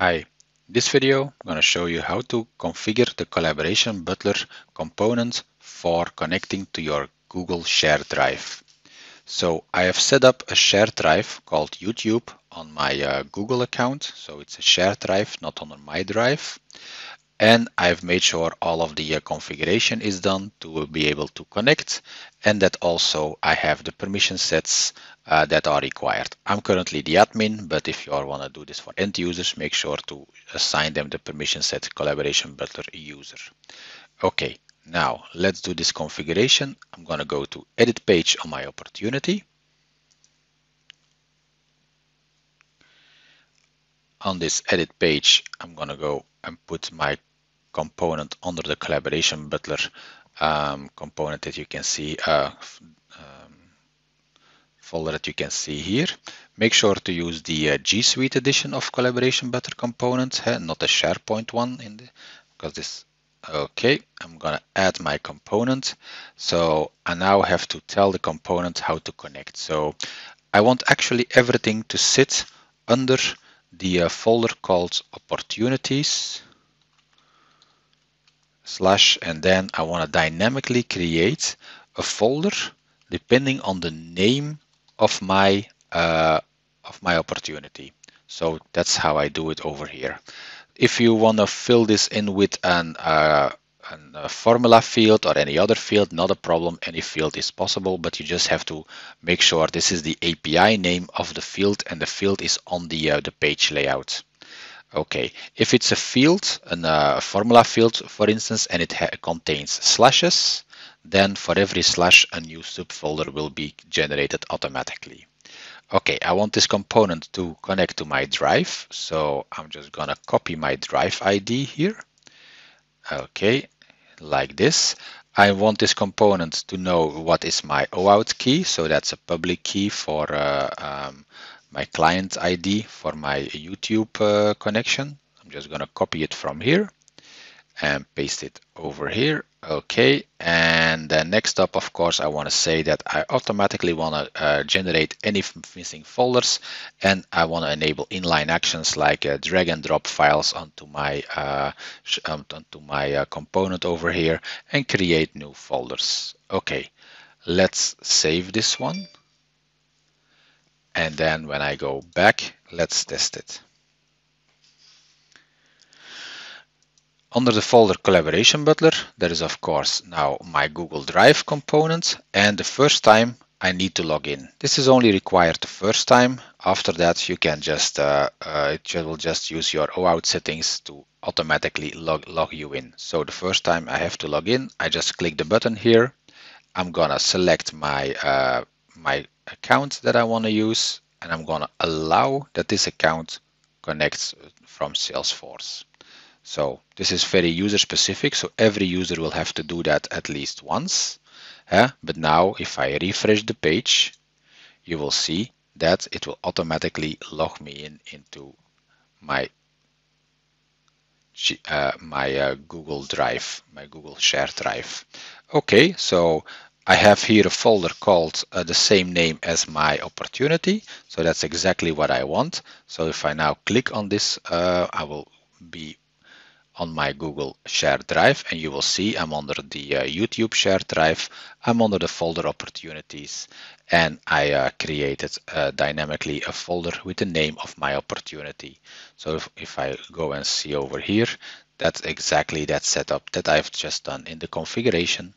Hi, this video I'm going to show you how to configure the Collaboration Butler component for connecting to your Google Share Drive. So I have set up a share drive called YouTube on my uh, Google account. So it's a share drive, not on my drive. And I've made sure all of the configuration is done to be able to connect and that also I have the permission sets uh, that are required. I'm currently the admin, but if you want to do this for end users, make sure to assign them the permission set collaboration butler user. Okay, now let's do this configuration. I'm going to go to edit page on my opportunity. On this edit page, I'm going to go and put my component under the collaboration butler um, component that you can see uh, um, folder that you can see here. Make sure to use the uh, G Suite edition of Collaboration Butler components, not the SharePoint one in the because this okay I'm gonna add my component. So I now have to tell the component how to connect. So I want actually everything to sit under the uh, folder called opportunities slash and then I want to dynamically create a folder depending on the name of my uh, of my opportunity. So that's how I do it over here. If you want to fill this in with an, uh, a formula field or any other field, not a problem. Any field is possible, but you just have to make sure this is the API name of the field and the field is on the uh, the page layout. Okay, if it's a field, a uh, formula field, for instance, and it contains slashes, then for every slash, a new subfolder will be generated automatically. Okay, I want this component to connect to my drive, so I'm just gonna copy my drive ID here. Okay, like this. I want this component to know what is my OAuth key, so that's a public key for uh, um, my client ID for my YouTube uh, connection. I'm just going to copy it from here and paste it over here. Okay, and then next up, of course, I want to say that I automatically want to uh, generate any missing folders and I want to enable inline actions like uh, drag and drop files onto my uh, onto my uh, component over here and create new folders. Okay, let's save this one. And then when I go back, let's test it. Under the folder Collaboration Butler, there is of course now my Google Drive component and the first time I need to log in. This is only required the first time. After that, you can just, uh, uh, it will just use your OAuth settings to automatically log, log you in. So the first time I have to log in, I just click the button here. I'm gonna select my, uh, my account that I want to use and I'm going to allow that this account connects from Salesforce. So this is very user specific. So every user will have to do that at least once. But now if I refresh the page, you will see that it will automatically log me in into my uh, my uh, Google Drive, my Google Share Drive. Okay, so I have here a folder called uh, the same name as my opportunity. So that's exactly what I want. So if I now click on this, uh, I will be on my Google shared drive and you will see I'm under the uh, YouTube shared drive. I'm under the folder opportunities and I uh, created uh, dynamically a folder with the name of my opportunity. So if, if I go and see over here, that's exactly that setup that I've just done in the configuration.